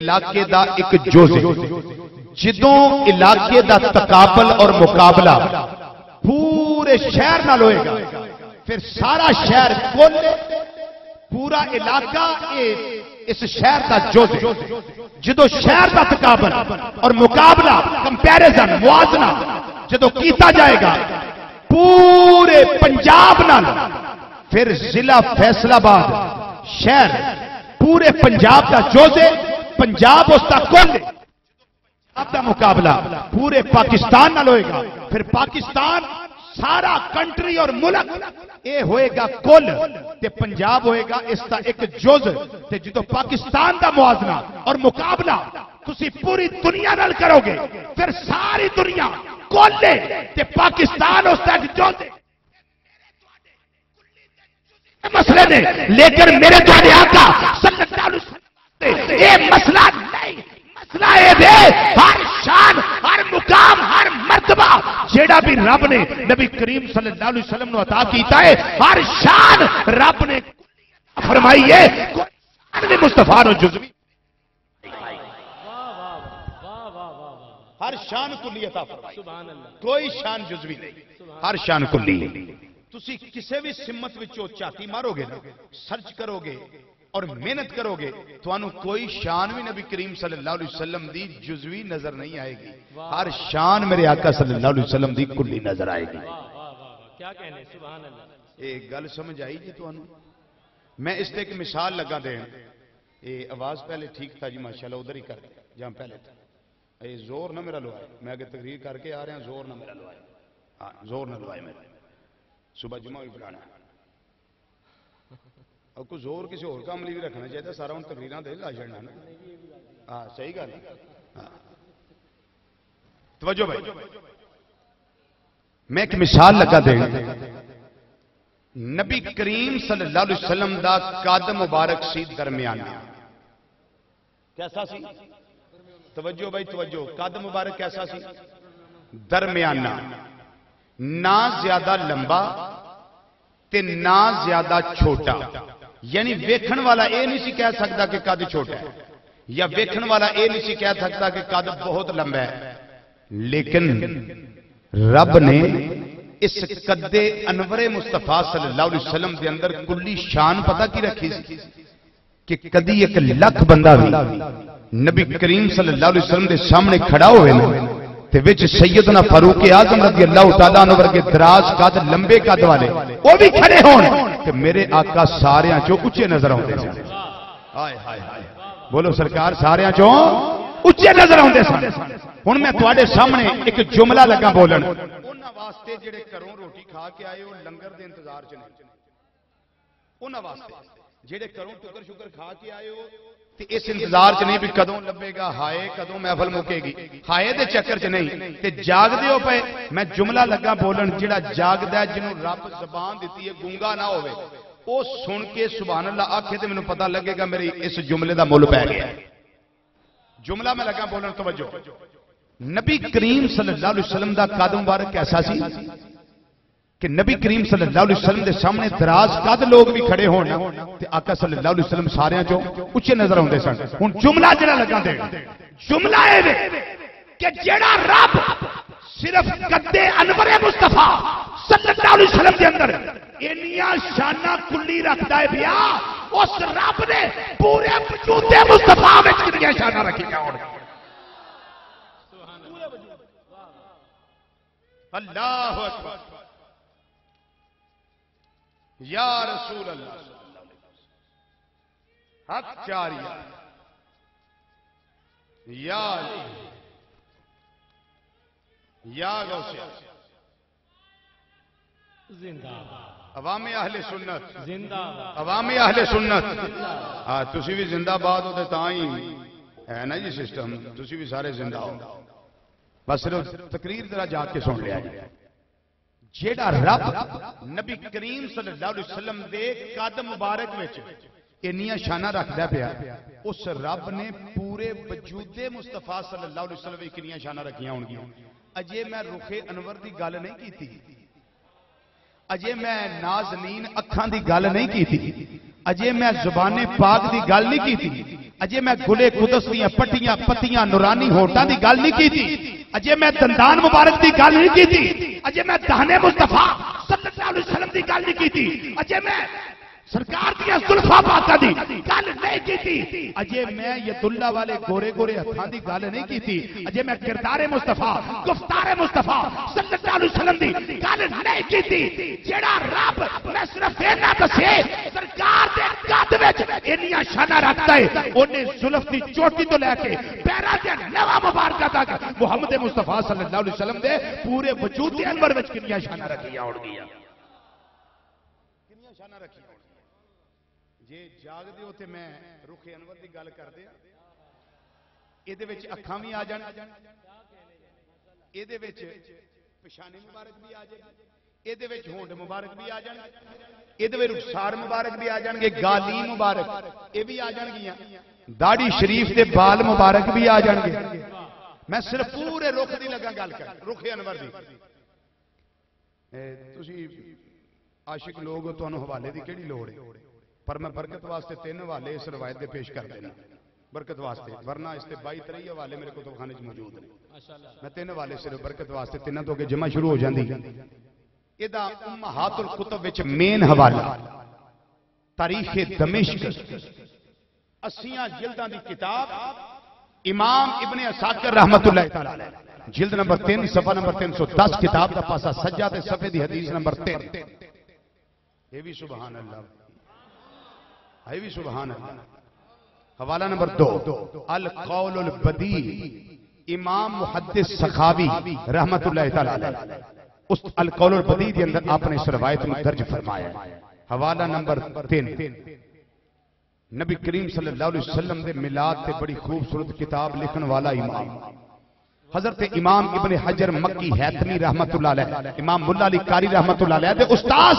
इलाके का एक जुज जो इलाके का तकाबल और मुकाबला पूरे शहर न होगा फिर सारा शहर कुल पूरा इलाका इस शहर का जुज जो शहर का तकाबल और मुकाबला कंपैरिजन मुआजना जो किया जाएगा, पूरे पंजाब न फिर जिला फैसलाबाद शहर पूरे पंजाब का जोजे ਪੰਜਾਬ ਉਸ ਦਾ ਕੁੱਲ ਹੈ ਪੰਜਾਬ ਦਾ ਮੁਕਾਬਲਾ ਪੂਰੇ ਪਾਕਿਸਤਾਨ ਨਾਲ ਹੋਏਗਾ ਫਿਰ ਪਾਕਿਸਤਾਨ ਸਾਰਾ ਕੰਟਰੀ ਔਰ ਮੁਲਕ ਇਹ ਹੋਏਗਾ ਕੁੱਲ ਤੇ ਪੰਜਾਬ ਹੋਏਗਾ ਇਸ ਦਾ ਇੱਕ ਜੁਜ਼ ਤੇ ਜਦੋਂ ਪਾਕਿਸਤਾਨ ਦਾ ਮੁਆਜ਼ਨਾ ਔਰ ਮੁਕਾਬਲਾ ਤੁਸੀਂ ਪੂਰੀ ਦੁਨੀਆ ਨਾਲ ਕਰੋਗੇ ਫਿਰ ਸਾਰੀ ਦੁਨੀਆ ਕੁੱਲ ਹੈ ਤੇ ਪਾਕਿਸਤਾਨ ਉਸ ਦਾ ਇੱਕ ਜੁਜ਼ ਹੈ मसले ने लेकिन मेरे ਤੁਹਾਡੇ आका सल्लल्लाहु अलैहि वसल्लम ने ये मसला नहीं। मसला ये दे हर शान हर मुकाम हर मर्तबा जेड़ा भी रब ने नबी करीम सल्लल्लाहु अलैहि वसल्लम नु अता कीता है हर शान रब ने फरमाई है। ने मुस्तफ़ा नु जुजवी। हर शान कुली अता फरमाई। कोई शान जुजवी नहीं। हर शान कुली तुसी किसी भी सिमत विचों चाती मारोगे ना सर्च करोगे और मेहनत करोगे तो कोई शान भी नबी करीम सल्लल्लाहु अलैहि वसल्लम दी जुजवी नज़र नहीं आएगी। हर शान मेरे आका सल्लल्लाहु अलैहि वसल्लम दी कुल्ली नज़र आएगी। क्या कहने सुभान अल्लाह एक गल समझ आई जी तो मैं इस एक मिसाल लगा दे आवाज़ पहले ठीक था जी माशाल्लाह उधर ही कर जहाँ पहले था। ज़ोर ना मेरा लवाए मैं अगर तकरीर करके आ रहा ज़ोर ना मेरा लवाए हाँ ज़ोर ना लवाए मेरा। सुबह जुमा भी पढ़ाना और कुछ ज़ोर किसी और काम भी रखना चाहिए सारा हूँ तकरीर दे ला ना। हाँ सही गल तवजो भाई। मैं एक मिसाल लगा दें। नबी करीम सल्लल्लाहु अलैहि वसल्लम दा कद मुबारक सी दरमियाना। कैसा सी? तवज्जो भाई, तवज्जो। कद मुबारक कैसा सी? दरमियाना ना ज़्यादा लंबा ते ना ज़्यादा छोटा। यानी वेखण वाला यह नहीं कह सकता कि कद छोटा है, या वेखण वाला यह नहीं कह सकता कि कद बहुत लंबा है। लेकिन रब ने इस कदे अनवरे मुस्तफ़ा सल्लल्लाहु अलैहि वसल्लम के अंदर कुल्ली शान पता की रखी कि कदी एक लख बंदा नबी करीम सल्लल्लाहु अलैहि वसल्लम के सामने खड़ा होवे ना ਤੇ ਵਿੱਚ ਸੈਯਦਨਾ ਫਾਰੂਕ ਆਜ਼ਮ ਰਜ਼ੀ ਅੱਲਾਹ ਤਾਲਾ ਅਨਵਰ ਵਰਗੇ ਦਰਾਜ਼ ਕੱਦ ਲੰਬੇ ਕੱਦ ਵਾਲੇ ਉਹ ਵੀ ਖੜੇ ਹੋਣ ਤੇ ਮੇਰੇ ਆਕਾ ਸਾਰਿਆਂ ਚੋਂ ਉੱਚੇ ਨਜ਼ਰ ਆਉਂਦੇ ਸਨ ਹਾਏ ਹਾਏ ਹਾਏ ਬੋਲੋ ਸਰਕਾਰ ਸਾਰਿਆਂ ਚੋਂ ਉੱਚੇ ਨਜ਼ਰ ਆਉਂਦੇ ਸਨ ਹੁਣ ਮੈਂ ਤੁਹਾਡੇ ਸਾਹਮਣੇ ਇੱਕ ਜੁਮਲਾ ਲੱਗਾ ਬੋਲਣ ਉਹਨਾਂ ਵਾਸਤੇ ਜਿਹੜੇ ਘਰੋਂ ਰੋਟੀ ਖਾ ਕੇ ਆਏ ਉਹ ਲੰਗਰ ਦੇ ਇੰਤਜ਼ਾਰ 'ਚ ਨੇ ਉਹਨਾਂ ਵਾਸਤੇ ਜਿਹੜੇ ਘਰੋਂ ਟੁਕਰ ਸ਼ੁਕਰ ਖਾ ਕੇ ਆਏ ਉਹ ਤੇ ਇਸ ਇੰਤਜ਼ਾਰ ਚ ਨਹੀਂ ਵੀ ਕਦੋਂ ਲੱਭੇਗਾ ਹਾਏ ਕਦੋਂ ਮਹਿਫਲ ਮੁਕੇਗੀ ਹਾਏ ਦੇ ਚੱਕਰ ਚ ਨਹੀਂ ਤੇ ਜਾਗਦੇ ਹੋ ਪਏ ਮੈਂ ਜੁਮਲਾ ਲੱਗਾ ਬੋਲਣ ਜਿਹੜਾ ਜਾਗਦਾ ਜਿਹਨੂੰ ਰੱਬ ਜ਼ਬਾਨ ਦਿੱਤੀ ਹੈ ਗੂੰਗਾ ਨਾ ਹੋਵੇ ਉਹ ਸੁਣ ਕੇ ਸੁਭਾਨ ਅੱਲਾ ਆਖੇ ਤੇ ਮੈਨੂੰ ਪਤਾ ਲੱਗੇਗਾ ਮੇਰੇ ਇਸ ਜੁਮਲੇ ਦਾ ਮੁੱਲ ਪੈ ਗਿਆ ਜੁਮਲਾ ਮੈਂ ਲੱਗਾ ਬੋਲਣ ਤਵੱਜੋ ਨਬੀ ਕਰੀਮ ਸੱਲੱਲਾਹੁ ਅਲੈहि ਵਸੱਲਮ ਦਾ ਕਦਮ ਮੁਬਾਰਕ ਐਸਾ ਸੀ कि नबी करीम सल्लल्लाहु अलैहि वसल्लम दे सामने दराज कद लोग भी खड़े ते आका सल्लल्लाहु अलैहि वसल्लम सारियाँ चों ਉੱਚੇ नज़र आउंदे सन। हुन जुमला जेड़ा लगा दे जुमला कि जेड़ा रब सिर्फ़ कद्दे अनवरे मुस्तफ़ा सल्लल्लाहु अलैहि वसल्लम दे अंदर इनियाँ शाना कुल्ली रखदा है भैया उस रब ने पूरे वजूदे मुस्तफ़ा विच कितनियाँ शाना रखियाँ होण। अल्लाह अकबर। या रसूल अल्लाह हक चारिया या या गौसिया। जिंदाबाद। अवामी अहले सुन्नत। जिंदाबाद। अवामी अहले सुन्नत। हाँ तुसी भी जिंदाबाद हो तो ही है ना जी सिस्टम तुसी भी सारे ज़िंदा हो। बस सिर्फ़ तकरीर जरा जाके सुन लिया जी। ਜਿਹੜਾ ਰੱਬ ਨਬੀ ਕਰੀਮ ਸੱਲੱਲਾਹੁ ਅਲੈहि ਵਸੱਲਮ ਦੇ ਕਦ ਮੁਬਾਰਕ ਵਿੱਚ ਇੰਨੀਆਂ ਸ਼ਾਨਾਂ ਰੱਖਦਾ ਪਿਆ ਉਸ ਰੱਬ ਨੇ ਪੂਰੇ ਵਜੂਦੇ ਮੁਸਤਫਾ ਸੱਲੱਲਾਹੁ ਅਲੈहि ਵਸੱਲਮ ਵਿੱਚ ਕਿੰਨੀਆਂ ਸ਼ਾਨਾਂ ਰੱਖੀਆਂ ਹੋਣਗੀਆਂ ਅਜੇ ਮੈਂ ਰੁਖੇ ਅਨਵਰ ਦੀ ਗੱਲ ਨਹੀਂ ਕੀਤੀ ਅਜੇ ਮੈਂ ਨਾਜ਼ਨੀਨ ਅੱਖਾਂ ਦੀ ਗੱਲ ਨਹੀਂ ਕੀਤੀ ਅਜੇ ਮੈਂ ਜ਼ੁਬਾਨੇ ਪਾਕ ਦੀ ਗੱਲ ਨਹੀਂ ਕੀਤੀ ਅਜੇ ਮੈਂ ਗੁਲੇ ਕੁਦਸ ਦੀਆਂ ਪੱਟੀਆਂ ਪੱਤੀਆਂ ਨੂਰਾਨੀ ਹੋਟਾਂ ਦੀ ਗੱਲ ਨਹੀਂ ਕੀਤੀ ਅਜੇ ਮੈਂ ਦੰਦਾਨ ਮੁਬਾਰਕ ਦੀ ਗੱਲ ਨਹੀਂ ਕੀਤੀ अजय मैं दहने मुस्तफ़ा सल्लल्लाहु अलैहि वसल्लम की गल नहीं की अजय मैं शाना रखता है चोटी तो लेके पैरा नवा मुबारका तक मोहम्मद मुस्तफ़ा सल्लल्लाहु अलैहि पूरे वजूद दे अंदर विच किनियाँ शाना ਜੇ ਜਾਗਦੇ ਹੋ ਤੇ ਮੈਂ ਰੁਖ ਅਨਵਰ ਦੀ ਗੱਲ ਕਰਦੇ ਆ ਇਹਦੇ ਵਿੱਚ ਅੱਖਾਂ ਵੀ ਆ ਜਾਣ ਇਹਦੇ ਵਿੱਚ ਪਛਾਣੇ ਮੁਬਾਰਕ ਵੀ ਆ ਜਾਏਗੀ ਇਹਦੇ ਵਿੱਚ ਹੋਂਡ ਮੁਬਾਰਕ ਵੀ ਆ ਜਾਣਗੇ ਇਹਦੇ ਵਿੱਚ ਰੁਖਸਾਰ ਮੁਬਾਰਕ ਵੀ ਆ ਜਾਣਗੇ ਗਾਲੀ ਮੁਬਾਰਕ ਇਹ ਵੀ ਆ ਜਾਣਗੀਆਂ ਦਾੜੀ ਸ਼ਰੀਫ ਦੇ ਬਾਲ ਮੁਬਾਰਕ ਵੀ ਆ ਜਾਣਗੇ ਮੈਂ ਸਿਰਫ ਪੂਰੇ ਰੁਖ ਦੀ ਲੱਗਾ ਗੱਲ ਕਰ ਰੁਖ ਅਨਵਰ ਦੀ ਇਹ ਤੁਸੀਂ ਆਸ਼ਿਕ ਲੋਕ ਹੋ, ਤੁਹਾਨੂੰ ਹਵਾਲੇ ਦੀ ਕਿਹੜੀ ਲੋੜ ਹੈ पर मैं बरकत वास्ते तीन हवाले इस रवायत के पेश कर देना। बरकत वास्ते, वरना इसते बई त्रई हवाले मेरे को तोखाने मौजूद ने। मैं तीन हवाले सिर्फ़ बरकत वास्ते तिना तो अगर जमा शुरू हो जाती महातुर कुतब मेन अस्सिया जिलदा की किताब, इमाम इबने जिल्द नंबर तीन, सफ़ा नंबर तीन सौ दस, किताब का पासा सज्जा सफे की हदीस नंबर तीन। ये भी सुबह है भी सुबहान हवाला नंबर दो। अल कौल बदी, इमाम मुहदस सखावी रहमत उस अल कौल बदी के अंदर आपने इस में दर्ज फरमाया हवाला नंबर तीन। नबी करीम सल्लल्लाहु अलैहि वसल्लम ने मिलाद से बड़ी खूबसूरत किताब लिखने वाला इमाम। हज़रत इमाम इबन हजर मक्की हैतमी अलैह, इमाम मुल्ला अली कारी दे उस्ताद,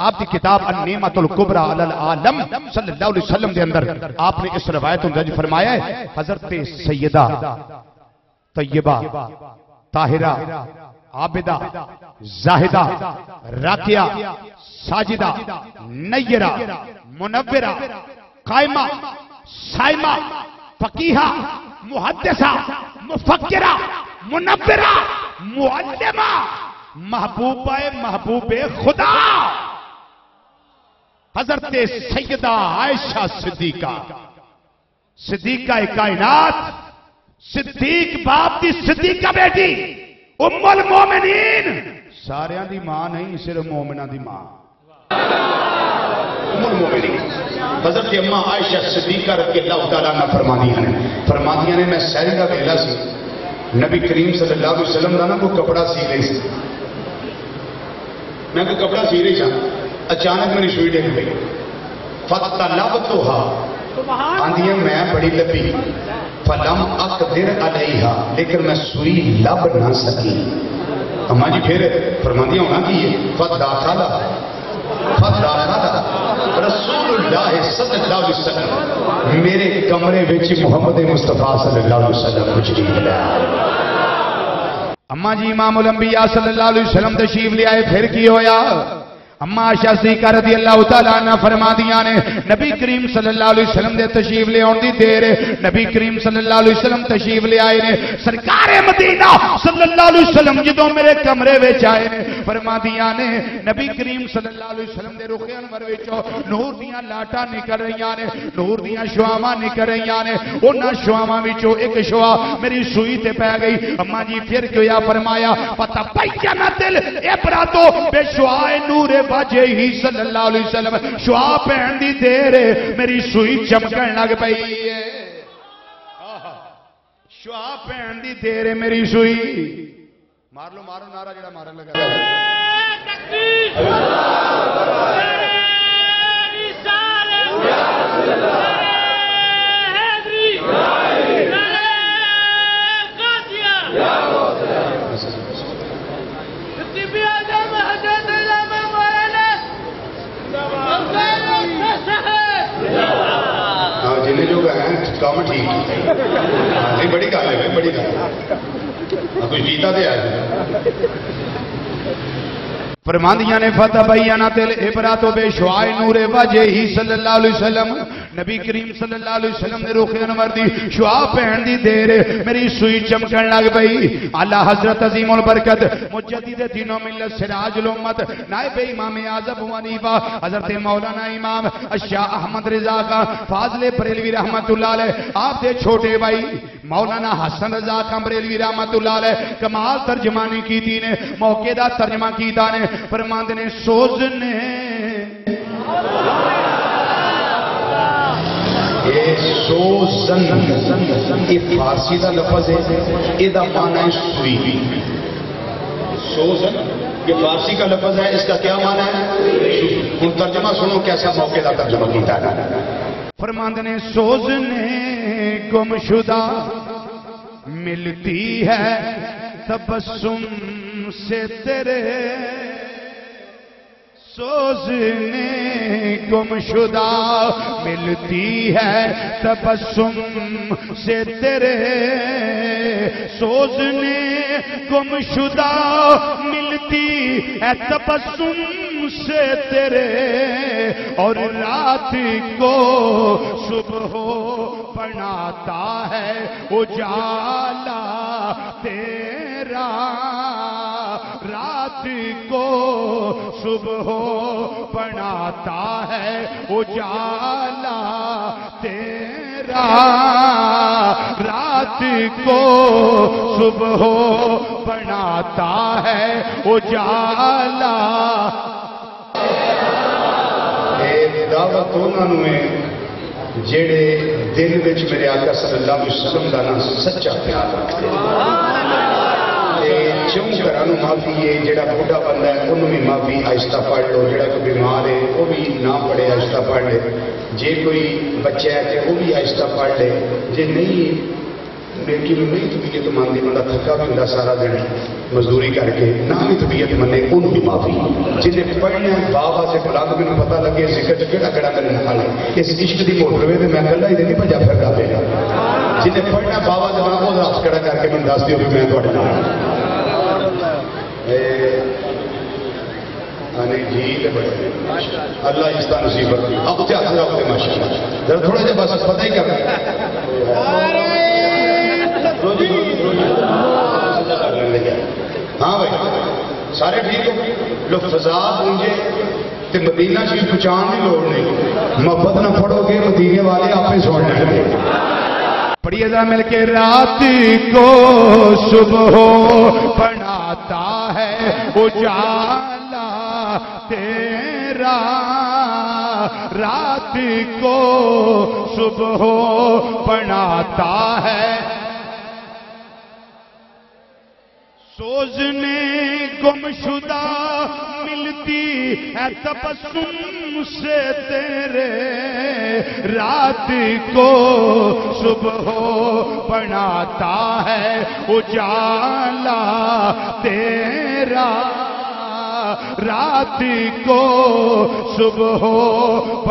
आपकी किताब अन-नेमतुल कुबरा अलल आलम सल्लल्लाहु अलैहि वसल्लम दे अंदर आपने इस रवायत में दर्ज फरमाया है, हज़रत सैयदा तैयबा ताहिरा, आबिदा, जाहिदा, राकिया, साजिदा, नैयरा, मुनव्विरा, कायमा साइमा फकीहा मुहद्दिसा, मुफक्किरा मुनव्विरा मुअल्लिमा, महबूबा महबूबे खुदा। हज़रत सैयदा आयशा सिद्दीका सिद्दीका कायनात, सिद्दीक बाप की सिद्दीका बेटी, उम्मुल मोमिनीन। सारियाँ दी माँ नहीं, सिर्फ़ मोमिना की माँ। उम्मुल मोमिनीन हज़रत अम्मा आयशा सिद्दीका रज़ियल्लाहु तआला अन्हा फरमादियाँ ने फरमादियाँ ने मैं सहरी का वेला सी नबी करीम सल्लल्लाहु अलैहि वसल्लम का ना कोई कपड़ा सी रही सी मैं कोई कपड़ा सी रही था अचानक मेरी सुई डिग पई फता लब तो हा आंदियाँ मैं बड़ी लपी फलम अकदिर अलैहा लेकिन मैं सुई लब ना सकी अम्मा जी फिर फरमादियाँ होना की है फता खाला फता खाला मेरे कमरे बिच मुहम्मद मुस्तफ़ा सल्लल्लाहु अलैहि वसल्लम अम्मा जी इमाम उलंबिया सल्लल्लाहु अलैहि वसल्लम तशरीफ़ ले आए, फिर की होया? अम्मा आशा रज़ी अल्लाह तआला अन्हा फरमादियाँ ने, नबी करीम सल्लल्लाहु अलैहि वसल्लम दे तशरीफ़ ले देर, नबी करीम अलैहि वसल्लम ले ने, सरकार मदीना अलैहि मेरे कमरे आए ने, फरमादियाँ ने, नबी करीम वसल्लम दे रुख अनवर नूर दियाँ लाटां निकल रहीआं ने, नूर दियाँ शुआवां निकल रहीआं ने, उन्हां शुआवां विचों एक शुआ मेरी सूई ते पै गई। अम्मा जी फिर क्या फरमाया, पता बैना दिल इबरातो बेशुआए नूरे बाजे ही सल्लल्लाहु अलैहि वसल्लम, शुआ पैण दी देर मेरी सूई चमकन लग पई शुआ पैण दी देर मेरी सुई। मार लो, मारो, नारा जेड़ा मारन लगा हाँ। काम ठीक हाँ, नहीं बड़ी गल है बड़ी गल हाँ, कुछ जीता तो है। फरमांदियाँ ने फतह बैना तिल इबरा तो बेशवाए नूरे वजे ही सल्लल्लाहु अलैहि वसल्लम। नबी करीम सल्लल्लाहु अलैहि वसल्लम ने रुख अनवर दी शुआ पहन दी देर, मेरी सुई चमकन लग पई। आला हज़रत अजीमुल बरकत मुजद्दिद दिनों मिल्लत सिराजुल उम्मत। नायब इमाम आज़म हनीफा हज़रत मौलाना इमाम अशा अहमद रिजा का, फाजले बरेलवी रहमतुल्लाह अलैह। आप दे छोटे भाई, मौलाना हसन रजा का बरेलवी रहमतुल्लाह अलैह। कमाल तर्जमानी की ने, मौके दा तर्जमा कीता ने, फरमांदे ने, सोजने फारसी का लफज है यदा माना है सुई सोजन ये फारसी का लफज है, इसका क्या माना है? हूँ तर्जमा सुनो कैसा मौके का तर्जमा किया फरमांद ने, सोजने गुमशुदा मिलती है तबसुम से तेरे सोजने गुमशुदा मिलती है तबस्सुम से तेरे। सोजने गुमशुदा मिलती है तबस्सुम से तेरे। और रात को सुबह बनाता है उजाला तेरा। रात को सुबह बनाता है उजाला तेरा। रात को सुबह बनाता है उजाला। दावत उन्होंने जेड़े दिल में मेरे आका सल्लल्लाहु अलैहि वसल्लम का ना सच्चा प्यार रखते हैं। चमू माफ़ी है जोड़ा बुढ़ा बंदा है उन्होंने भी माफ़ी आहिस्ता पढ़ लो जोड़ा कोई बीमार है वह भी ना पढ़े आहिस्ता पढ़ ले जे कोई बच्चा है तो वह भी आहिस्ता पढ़ ले जे नहीं ਦਿਨ ਕਿਵੇਂ ਮੇਰੀ ਤਬੀਅਤ ਮੰਨਦੀ ਬੰਦਾ ਥੱਕਾ ਵੀ ਹੁੰਦਾ ਸਾਰਾ ਦਿਨ ਮਜ਼ਦੂਰੀ ਕਰਕੇ ਨਾ ਵੀ ਤਬੀਅਤ ਮੰਨੇ ਉਹਨੂੰ ਵੀ ਮਾਫੀ ਜਿਹਨੇ ਪੜਨਾ ਬਾਬਾ ਸੇ ਬੁਲੰਦ ਮੈਨੂੰ ਪਤਾ ਲੱਗੇ ਜ਼ਿਕਰ ਚ ਕਿਹੜਾ ਕਿਹੜਾ ਕਰਨ ਵਾਲਾ ਇਸ ਇਸ਼ਕ ਦੀ ਮੋਟਰਵੇ ਤੇ ਮੈਂ ਕੱਲਾ ਹੀ ਨਹੀਂ ਭਜਾ ਫਿਰਦਾ ਪਿਆ ਜਿਹਨੇ ਪੜਨਾ ਬਾਬਾ ਦੇ ਬਾਬਾ ਉਹਦਾ ਹੱਥ ਖੜਾ ਕਰਕੇ ਮੈਨੂੰ ਦੱਸ ਦਿਓ ਵੀ ਮੈਂ ਤੁਹਾਡੇ ਨਾਲ ਇਹ आने जी अल्लाह इसका नसीबत अब क्या माशा जरा थोड़ा जहा बस पता ही कर सारे ठीक हो लो फजा गूंजे ते मदीना चीज़ पहचान की लोड़ नहीं। मोहब्बत ना पढ़ोगे मदीने वाले आपे सुन लेंगे। पढ़िएगा मिलके, रात को सुबह बनाता है उजाला तेरा। रात को सुबह बनाता है सोजने गुमशुदा मिलती है तबस्सुम से तेरे। रात को सुबह बनाता है उजाला तेरा। रात को सुबह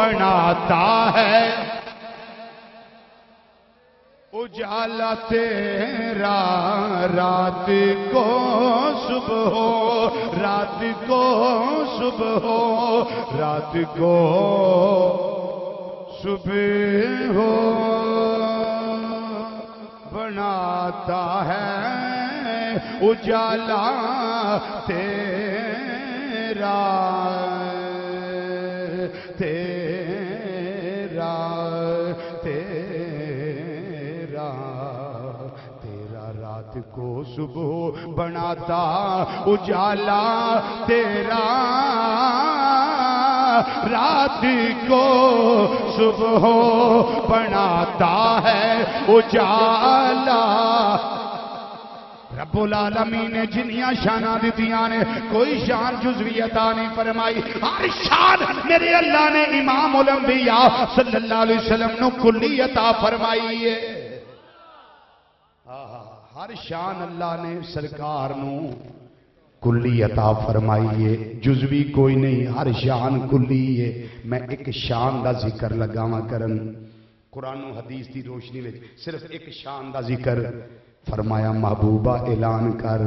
बनाता है उजाला तेरा रात को सुबह हो, रात को सुबह हो, रात को सुबह हो। बनाता है उजाला तेरा को सुबह बनाता, उजाला तेरा। रात को सुबह बनाता है, उजाला। आलमीन ने जिन्नियाँ शाना दितियाँ ने, कोई शान जुजवियता नहीं फरमाई। हर शान मेरे अल्लाह ने इमाम उलंबिया सल्लल्लाहु अलैहि वसल्लम नु कुल्ली अता फरमाई है। हर शान अल्लाह ने सरकार नु कुल्ली अता फरमाई है। जुजवी कोई नहीं, हर शान कुल्ली है। मैं एक शान का ज़िक्र लगावा करन। कुरान हदीस की रोशनी में सिर्फ़ एक शान का ज़िक्र। फरमाया, महबूबा ऐलान कर।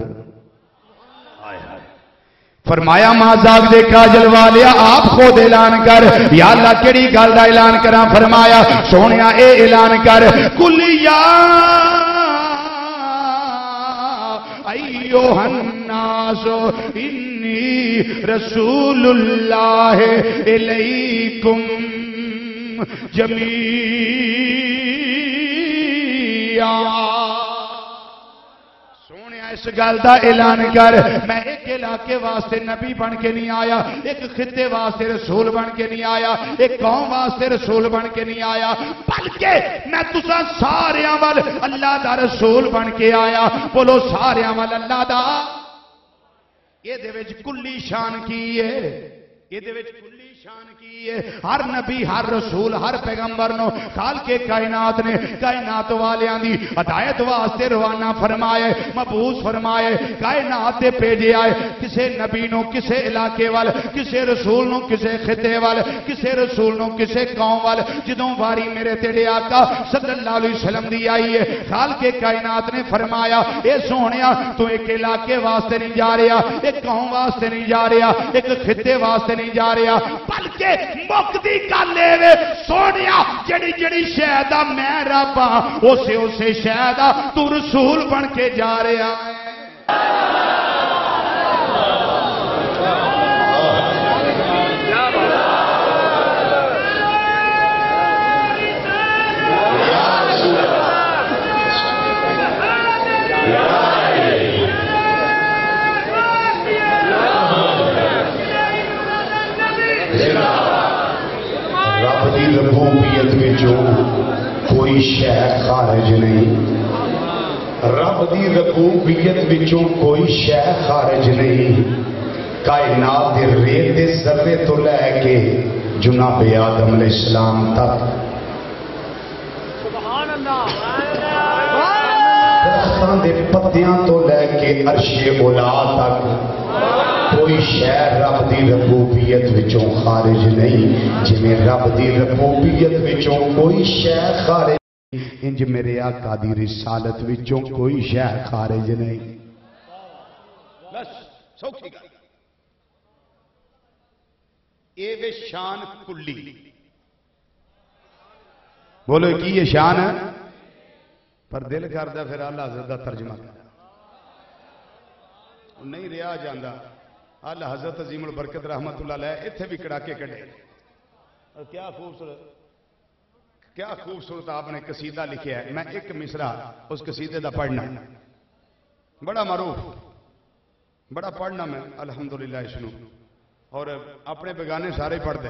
फरमाया माजाक दे काजल वालिया, आप खुद ऐलान कर। या अल्लाह केड़ी गल का ऐलान करा? फरमाया सोने ऐलान कर। कुलिया अयो हन्नासो इन्नी रसूलुल्लाह इलैकुम जमीया इस गल का ऐलान कर। मैं एक इलाके वास्ते नबी बन के नहीं आया, एक खिते वास्ते रसूल बन के नहीं आया, एक कौम वास्ते रसूल बन के नहीं आया, बल्कि मैं तुसा सारिया वाल अल्लाह का रसूल बन के आया। बोलो सारिया वाल अल्लाह का ये कुली शान की है? ये कुली शान की है हर नबी, हर रसूल, हर पैगंबर नो काल के कायनात ने कायनात वालियाँ दी हदायत वास्ते रवाना फरमाए मबूस फरमाए, कायनात ते भेजे आए। किसे नबी नो, किसे इलाके वाल, किसे रसूल नो, किसे खिते वाल, किसे रसूल नो, किसे कौम वाल, जदों वारी मेरे तेरे आका सल्लल्लाहु अलैहि वसल्लम दी आई है, काल के कायनात ने फरमाया, ए सोहणिया तू एक इलाके वास्ते नहीं जा रहा, एक कौम वास्ते नहीं जा रहा, एक खिते वास्ते नहीं जा रहा बल्कि मुक्ति गल सोने जड़ी जड़ी शह मैं रब हाँ उसे उसे शह तू रसूल बन के जा रहा शह खारिज नहीं। रब की रबूबीयत कोई शह खारिज नहीं। कायनात के रेत के सर्वे तो लैके जुनाबे आदम इस्लाम तक। पत्तियाँ तो लैके अरशे उला तक। कोई शह रब की रबूबीयत विचों खारिज नहीं। जिमें रब की रबूबीयत कोई शह खारिज इंज मेरे आका की रिसालत विचों कोई शह खारिज नहीं। बस सौखी गल। ये शान कुली बोलो की ये शान है? पर दिल करता फिर अल हज़रत का तर्जमा कर। नहीं रहा जाता अल हज़रत अजीम बरकत रहमत इतने भी कड़ाके कटे क्या खूबसूरत। क्या खूबसूरत आपने कसीदा लिखा है। मैं एक मिसरा, उस कसीदे का पढ़ना। बड़ा मारूफ, बड़ा पढ़ना मैं अलहमदुल्ला इसनू। और अपने बेगाने सारे पढ़ते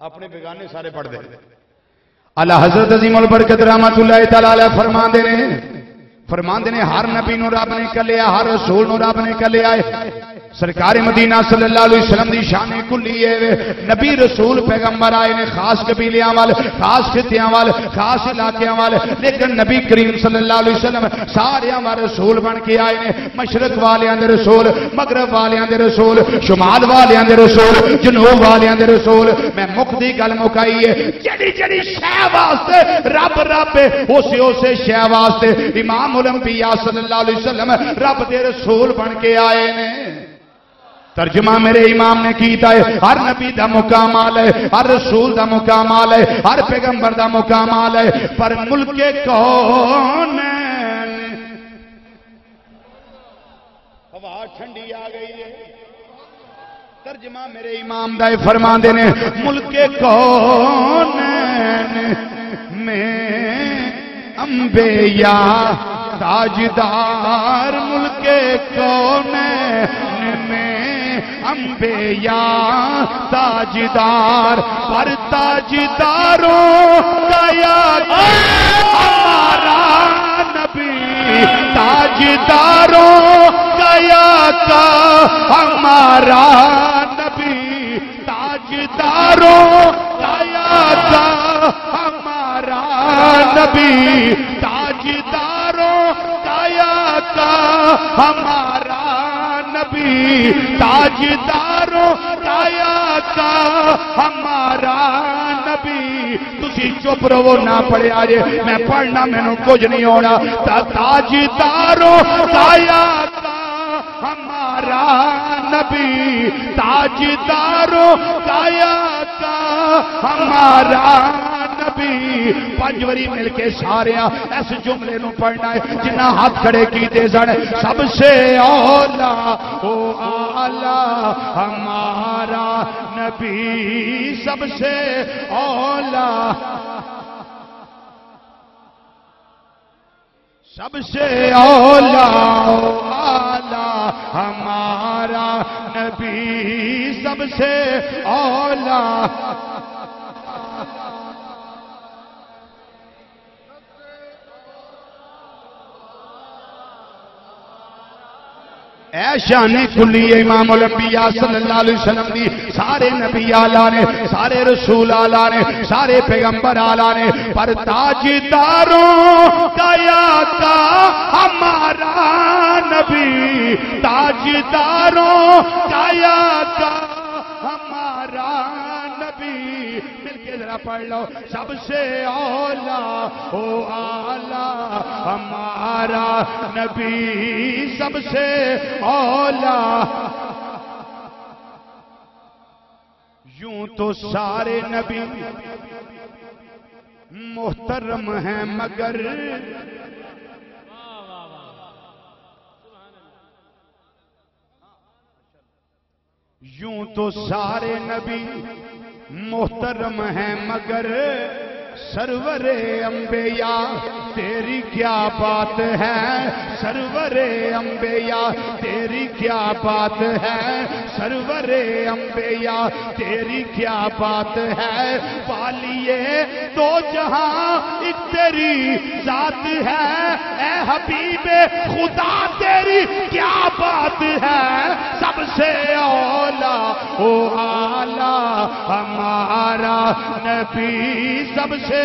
अपने बेगाने सारे पढ़ते अला हज़रत अजीम बरकत रहमत फरमाते ने फरमाते ने, हर नबी रब ने कलिया हर रसूल रब ने कलिया सरकार मदीना सल्लल्लाहु अलैहि वसल्लम दी शान खुली है नबी रसूल पैगंबर आए ने खास कबीलियाँ वाल, खास खितियाँ वाल, खास इलाकियाँ वाल। लेकिन नबी करीम सल्लल्लाहु अलैहि वसल्लम सारे वाले रसूल बन के आए ने। मशरक वालियाँ दे रसूल, मगरब वालियाँ दे रसूल, शुमाल वालियाँ दे रसूल, जनूब वालियाँ दे रसूल। मैं मुख दी गल मुकाई है। जड़ी जड़ी शह वास्ते, रब रब उसे उसे शह वास्ते। इमाम उलंबिया सल्लल्लाहु अलैहि वसल्लम रब दे रसूल बन के आए ने। तर्जमा मेरे इमाम ने किया है, हर नबी का मुकाम आल है, हर रसूल का मुकाम आल है, हर पैगंबर का मुकाम आल है, पर मुल्क कौन हवा ठंडी आ गई है। तर्जमा मेरे इमाम का फरमा ने, मुल्क कौन में अंबे या ताजदार मुल्क कौन में अंबेया ताजदार पर ताजदारों का हमारा नबी ताजदारों का का हमारा नबी ताजदारों का का हमारा नबी ताजदारों का का हमारा ताजदारों काया का, हमारा नबी। तुसी चुप रहो, ना पढ़िया जे मैं पढ़ना मैनू कुछ नहीं होना। ताजदारों काया का, हमारा नबी। ताजदारो काया का, हमारा नबी पंज वरी मिलके सारे इस जुमले नु पढ़ना है जिन्ना हाथ खड़े कीते सन सबसे औला, ओ आला, हमारा नबी, सबसे औला। सबसे औला, ओ आला, हमारा नबी, सबसे औला। ऐशाने कुली इमाम उलंबिया सल्लल्लाहु दी। सारे नबी आला ने, सारे रसूल आला ने, सारे पैगंबर आला ने, पर ताजदारों का का हमारा नबी, ताजदारों का हमारा जरा पढ़ लो। सबसे औला ओ आला, हमारा नबी सबसे औला यूँ तो सारे नबी मोहतरम हैं मगर यूँ तो सारे नबी मोहतरम हैं मगर सरवरे अम्बेया तेरी क्या बात है? सरवरे अम्बेया तेरी क्या बात है? सरवरे अम्बेया तेरी क्या बात है? पालिए दो जहाँ एक तेरी जात है। ए हबीबे, खुदा तेरी क्या बात है? सबसे ओला ओ आला हमारा नबी सबसे